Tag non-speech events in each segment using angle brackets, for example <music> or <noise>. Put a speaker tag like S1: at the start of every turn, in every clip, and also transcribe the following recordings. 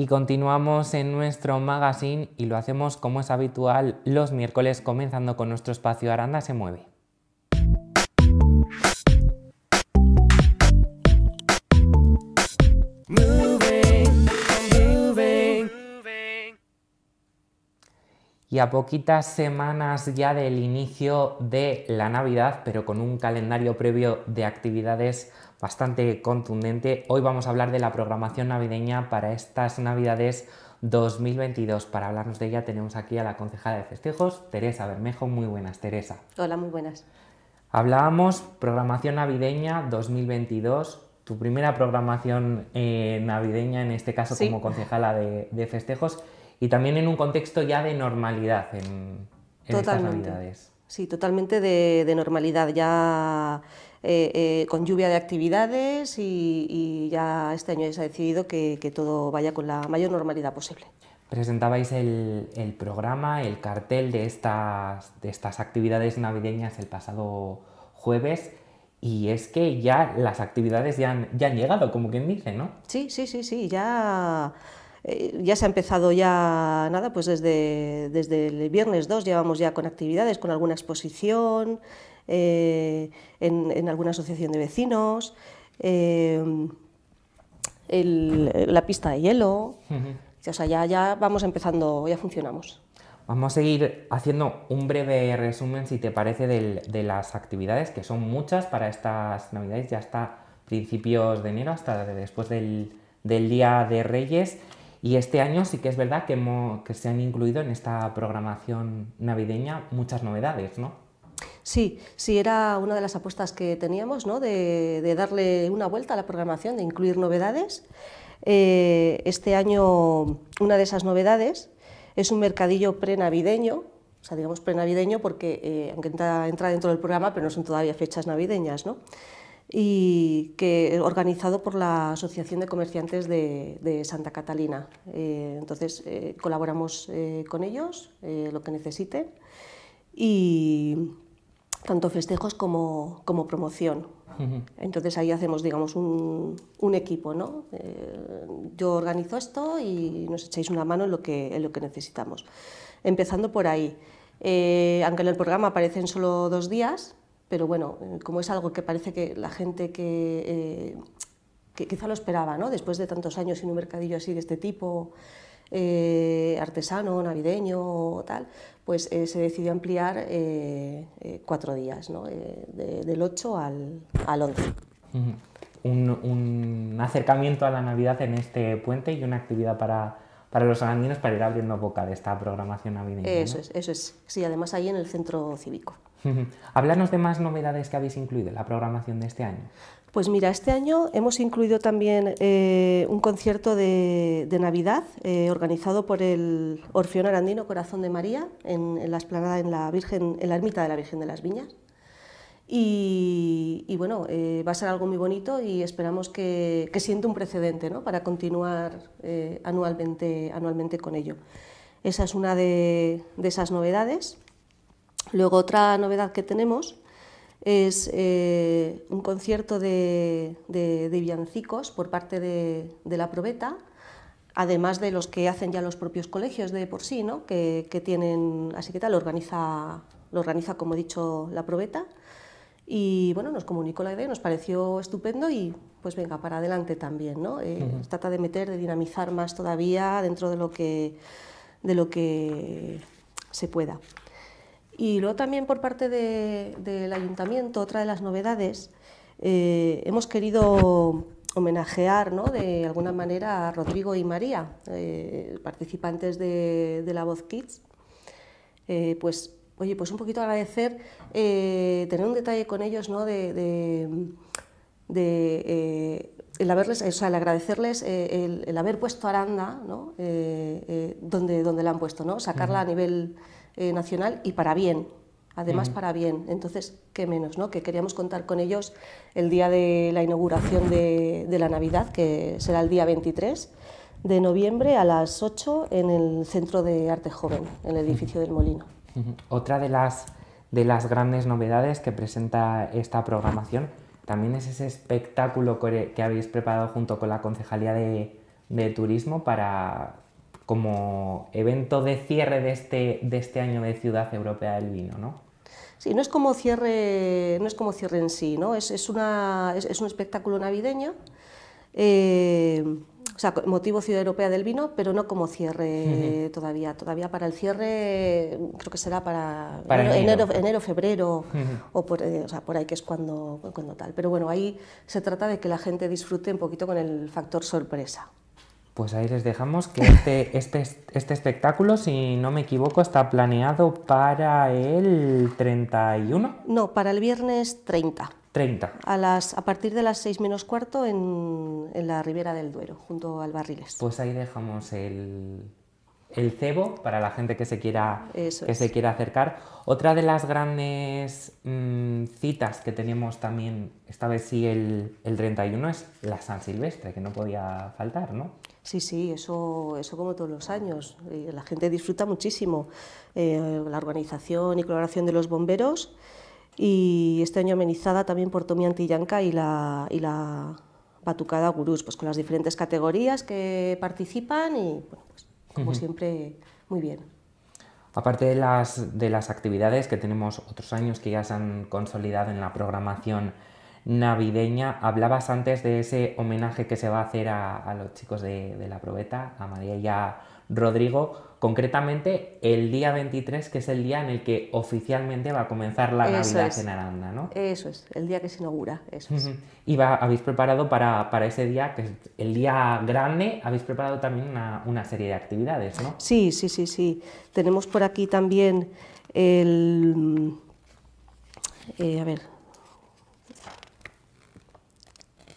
S1: Y continuamos en nuestro magazine y lo hacemos como es habitual los miércoles comenzando con nuestro espacio Aranda se mueve. Y a poquitas semanas ya del inicio de la Navidad, pero con un calendario previo de actividades bastante contundente, hoy vamos a hablar de la programación navideña para estas Navidades 2022. Para hablarnos de ella tenemos aquí a la concejala de festejos, Teresa Bermejo. Muy buenas, Teresa.
S2: Hola, muy buenas.
S1: Hablábamos programación navideña 2022, tu primera programación eh, navideña, en este caso como concejala de festejos y también en un contexto ya de normalidad en, estas Navidades.
S2: Sí, totalmente de, normalidad, ya eh, eh, con lluvia de actividades y, ya este año ya se ha decidido que, todo vaya con la mayor normalidad posible.
S1: Presentabais el, programa, el cartel de estas, de estas actividades navideñas el pasado jueves y es que ya las actividades ya han, ya han llegado, como quien dice, ¿no?
S2: Sí, sí, sí, sí, ya eh, ya se ha empezado ya, nada, pues desde, desde el viernes 2 llevamos ya con actividades, con alguna exposición, eh, en, alguna asociación de vecinos, eh, la pista de hielo, o sea, ya, ya vamos empezando, ya funcionamos.
S1: Vamos a seguir haciendo un breve resumen, si te parece, de las actividades, que son muchas para estas navidades, ya hasta principios de enero, hasta después del, del Día de Reyes. Y este año sí que es verdad que, que se han incluido en esta programación navideña muchas novedades, ¿no?
S2: Sí, sí, era una de las apuestas que teníamos, ¿no? de, darle una vuelta a la programación, de incluir novedades. Eh, este año una de esas novedades es un mercadillo prenavideño, o sea, digamos prenavideño porque, eh, aunque entra, entra, dentro del programa, pero no son todavía fechas navideñas, ¿no? y que organizado por la Asociación de Comerciantes de, Santa Catalina. Eh, entonces eh, colaboramos con ellos, lo que necesiten, y tanto festejos como, como promoción. Entonces ahí hacemos, digamos, un, un equipo, ¿no? yo organizo esto y nos echáis una mano en lo que, en lo que necesitamos. Empezando por ahí. aunque en el programa aparecen solo dos días, pero bueno, eh, como es algo que parece que la gente que, eh, quizá lo esperaba, ¿no? después de tantos años en un mercadillo así de este tipo, eh, artesano, navideño o tal, pues se decidió ampliar cuatro días, ¿no? del 8 al, al 11.
S1: un, acercamiento a la Navidad en este puente y una actividad para, para los arandinos para ir abriendo boca de esta programación navideña.
S2: Eso es, eso es. Sí, además ahí en el centro cívico.
S1: Háblanos de más novedades que habéis incluido en la programación de este año.
S2: Pues mira, este año hemos incluido también eh, un concierto de, Navidad eh, organizado por el Orfeón Arandino Corazón de María en, la esplanada en la Virgen, en la ermita de la Virgen de las Viñas. Y, bueno, eh, va a ser algo muy bonito y esperamos que, que siente un precedente ¿no? para continuar anualmente, anualmente con ello. Esa es una de esas novedades. Luego otra novedad que tenemos es eh, un concierto de, de, villancicos por parte de, la probeta, además de los que hacen ya los propios colegios de por sí, ¿no? que, tienen, así que tal, lo organiza, lo organiza, como he dicho, la probeta. Y bueno, nos comunicó la idea, nos pareció estupendo y pues venga, para adelante también. ¿no? Eh, trata de meter, de dinamizar más todavía dentro de lo que, de lo que se pueda. Y luego también por parte del ayuntamiento, otra de las novedades, eh, hemos querido homenajear ¿no? de alguna manera a Rodrigo y María, eh, participantes de, la Voz Kids. Eh, pues, oye, pues un poquito agradecer, tener un detalle con ellos ¿no? de, el, haberles, o sea, el agradecerles el, haber puesto Aranda ¿no? donde, donde la han puesto, ¿no? sacarla a nivel eh, nacional y para bien, además para bien. Entonces, qué menos, ¿no? Que queríamos contar con ellos el día de la inauguración de, la Navidad, que será el día 23 de noviembre a las 8 en el Centro de Arte Joven, en el edificio del Molino.
S1: Otra de las, de las grandes novedades que presenta esta programación también es ese espectáculo que habéis preparado junto con la Concejalía de, de turismo para como evento de cierre de este, de este año de Ciudad Europea del Vino, ¿no?
S2: Sí, no es como cierre, no es como cierre en sí, ¿no? Es, es, una, es, un espectáculo navideño, eh, o sea, motivo Ciudad Europea del Vino, pero no como cierre todavía. Todavía para el cierre creo que será para, enero, enero, febrero, o, por, eh, o, sea, por ahí que es cuando, cuando tal. Pero bueno, ahí se trata de que la gente disfrute un poquito con el factor sorpresa.
S1: Pues ahí les dejamos que este, <laughs> este, este, espectáculo, si no me equivoco, está planeado para el 31.
S2: No, para el viernes 30.
S1: 30.
S2: A, las, a partir de las 6 menos cuarto en, en la Ribera del Duero, junto al Barriles.
S1: Pues ahí dejamos el, el cebo para la gente que se quiera, que se quiera acercar. Otra de las grandes mm, citas que tenemos también, esta vez sí el, el, 31, es la San Silvestre, que no podía faltar, ¿no?
S2: Sí, sí, eso, eso como todos los años. Eh, la gente disfruta muchísimo. Eh, la organización y colaboración de los bomberos y este año amenizada también por Tommy Antillanca y la, y la Batucada Gurús, pues con las diferentes categorías que participan y bueno, pues como siempre, muy bien.
S1: Aparte de las, de las actividades que tenemos otros años que ya se han consolidado en la programación navideña, hablabas antes de ese homenaje que se va a hacer a, los chicos de, de, la probeta, a María y a Rodrigo, concretamente el día 23, que es el día en el que oficialmente va a comenzar la Navidad en Aranda, ¿no?
S2: Eso es, el día que se inaugura, eso es.
S1: Y habéis preparado para, para, ese día, que es el día grande, habéis preparado también una, una, serie de actividades, ¿no?
S2: Sí, sí, sí, sí. Tenemos por aquí también el... Eh, a ver,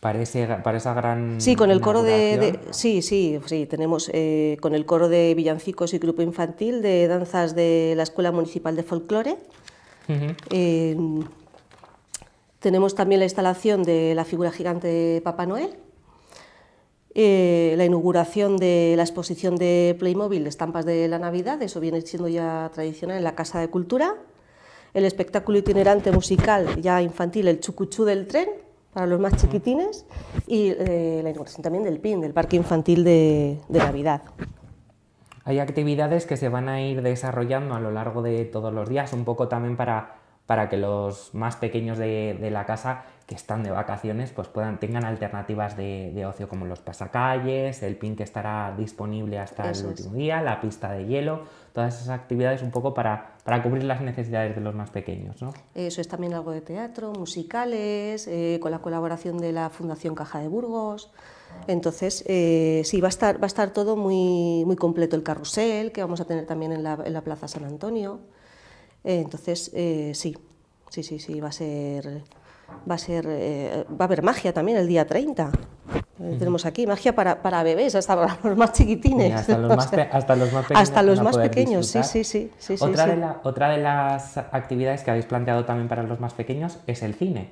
S1: para, para esa gran...
S2: Sí, con el coro de, Sí, sí, sí, tenemos eh, con el coro de villancicos y grupo infantil de danzas de la Escuela Municipal de Folclore. Eh, tenemos también la instalación de la figura gigante de Papá Noel, eh, la inauguración de la exposición de Playmobil estampas de la Navidad, eso viene siendo ya tradicional en la Casa de Cultura, el espectáculo itinerante musical ya infantil, el Chucuchú del tren, para los más chiquitines y eh, la inauguración también del PIN, del Parque Infantil de, Navidad.
S1: Hay actividades que se van a ir desarrollando a lo largo de todos los días, un poco también para, para que los más pequeños de, de la casa que están de vacaciones pues puedan, tengan alternativas de, ocio como los pasacalles, el pin que estará disponible hasta el último día, la pista de hielo, todas esas actividades un poco para, para cubrir las necesidades de los más pequeños. ¿no?
S2: Eso es también algo de teatro, musicales, eh, con la colaboración de la Fundación Caja de Burgos. Entonces, eh, sí, va a, estar, va a estar todo muy, muy completo el carrusel, que vamos a tener también en la, en la Plaza San Antonio. Eh, entonces, sí, sí, sí, sí, va a ser va a ser eh, va a haber magia también el día 30. Eh, tenemos aquí magia para, para, bebés, hasta los más chiquitines.
S1: hasta, los más <laughs> hasta, los más pequeños.
S2: Hasta los más pequeños, sí, sí, sí. sí,
S1: otra,
S2: sí,
S1: De la, otra de las actividades que habéis planteado también para los más pequeños es el cine.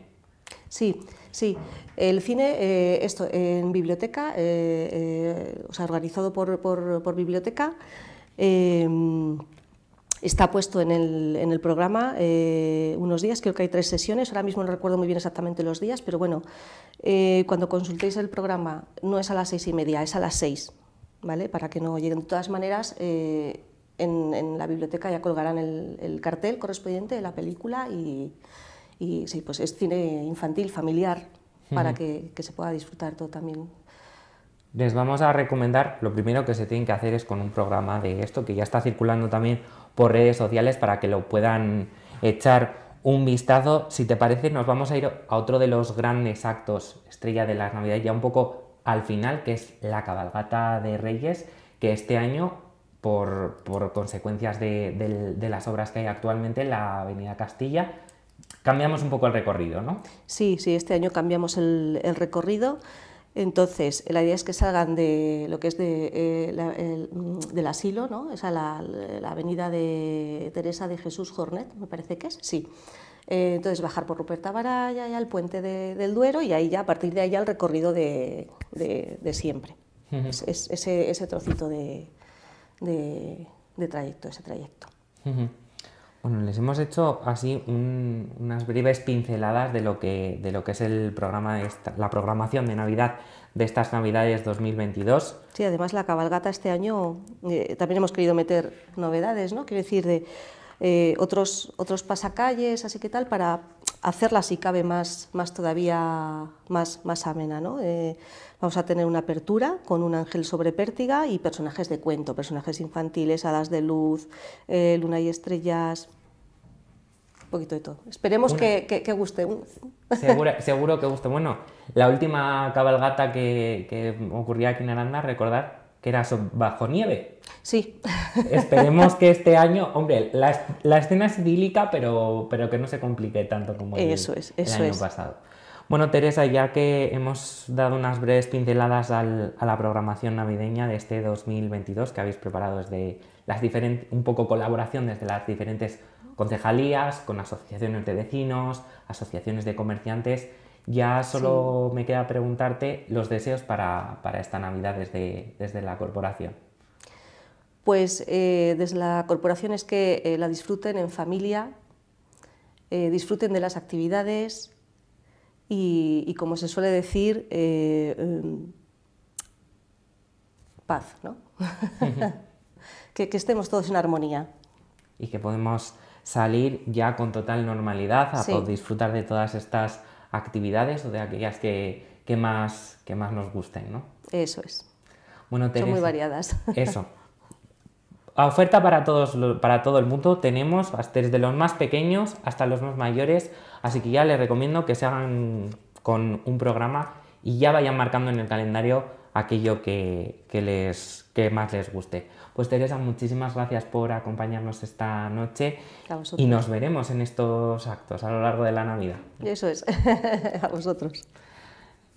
S2: Sí, sí. El cine, eh, esto en biblioteca, o sea, organizado por, por, por biblioteca. Está puesto en el, en el programa eh, unos días, creo que hay tres sesiones, ahora mismo no recuerdo muy bien exactamente los días, pero bueno, eh, cuando consultéis el programa no es a las seis y media, es a las seis, ¿vale? Para que no lleguen. De todas maneras, eh, en, en, la biblioteca ya colgarán el, el, cartel correspondiente de la película y, y, sí, pues es cine infantil, familiar, para que, que se pueda disfrutar todo también
S1: les vamos a recomendar, lo primero que se tienen que hacer es con un programa de esto, que ya está circulando también por redes sociales para que lo puedan echar un vistazo. Si te parece, nos vamos a ir a otro de los grandes actos estrella de las Navidades, ya un poco al final, que es la cabalgata de Reyes, que este año, por, consecuencias de, las obras que hay actualmente en la Avenida Castilla, cambiamos un poco el recorrido, ¿no?
S2: Sí, sí, este año cambiamos el, el recorrido. Entonces, la idea es que salgan de lo que es de, eh, mm, del asilo, ¿no? Esa la, la, avenida de Teresa de Jesús Jornet, me parece que es, sí. Eh, entonces, bajar por Ruperta Baraya y al puente del Duero y ahí ya, a partir de ahí ya el recorrido de, siempre. es, ese, ese, trocito de, trayecto, ese trayecto.
S1: Bueno, les hemos hecho así unas breves pinceladas de lo que, de lo que es el programa de la programación de Navidad de estas Navidades 2022.
S2: Sí, además la cabalgata este año eh, también hemos querido meter novedades, ¿no? Quiero decir, de eh, otros, otros pasacalles, así que tal, para hacerla si cabe más, más todavía más, más amena. ¿no? Eh, vamos a tener una apertura con un ángel sobre pértiga y personajes de cuento, personajes infantiles, hadas de luz, luna y estrellas, un poquito de todo. Esperemos que, que, guste. <laughs>
S1: seguro que guste. Bueno, la última cabalgata que, que ocurría aquí en Aranda, recordar que era bajo nieve.
S2: Sí.
S1: Esperemos que este <laughs> año, hombre, la, la, escena es idílica, pero, pero que no se complique tanto como el,
S2: eso es, eso
S1: año pasado. Bueno, Teresa, ya que hemos dado unas breves pinceladas al, a la programación navideña de este 2022 que habéis preparado desde las diferentes, un poco colaboración desde las diferentes concejalías, con asociaciones de vecinos, asociaciones de comerciantes. Ya solo me queda preguntarte los deseos para, esta Navidad desde, desde, la corporación.
S2: Pues eh, desde la corporación es que eh, la disfruten en familia, eh, disfruten de las actividades y, como se suele decir, em, paz, ¿no? <laughs> que, que estemos todos en armonía.
S1: Y que podemos salir ya con total normalidad a disfrutar de todas estas actividades o de aquellas que, más, que más nos gusten, ¿no?
S2: Eso es. Bueno, Son muy variadas. <laughs>
S1: Eso. Oferta para, todos, para todo el mundo tenemos desde los más pequeños hasta los más mayores, así que ya les recomiendo que se hagan con un programa y ya vayan marcando en el calendario aquello que, les, que más les guste. Pues Teresa, muchísimas gracias por acompañarnos esta noche y nos veremos en estos actos a lo largo de la Navidad.
S2: Eso es, <laughs> a vosotros.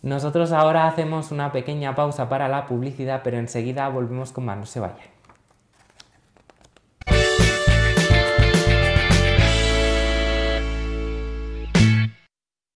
S1: Nosotros ahora hacemos una pequeña pausa para la publicidad, pero enseguida volvemos con más, no se vayan.